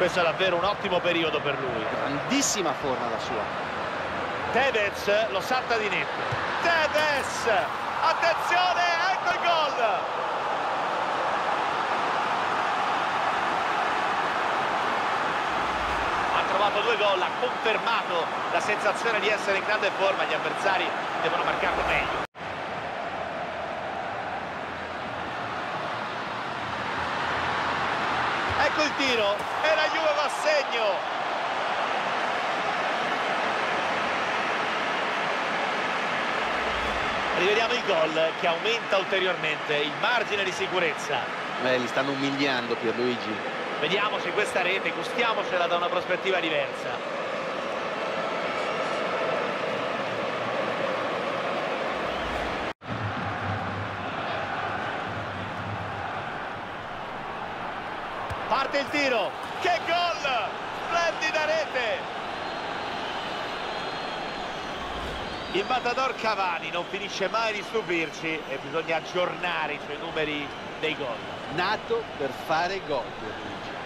questo è davvero un ottimo periodo per lui. Grandissima forma la sua. Tevez lo salta di netto. Tevez! Attenzione ecco il gol! Ha trovato due gol ha confermato la sensazione di essere in grande forma. Gli avversari devono marcarlo meglio ecco il tiro e la Juve va a segno. Rivediamo il gol che aumenta ulteriormente il margine di sicurezza. Beh, li stanno umiliando Pierluigi. Vediamo se questa rete gustiamocela da una prospettiva diversa parte il tiro. Che gol! Splendida rete. Il matador Cavani non finisce mai di stupirci e bisogna aggiornare i suoi numeri dei gol. Nato per fare gol Pierluigi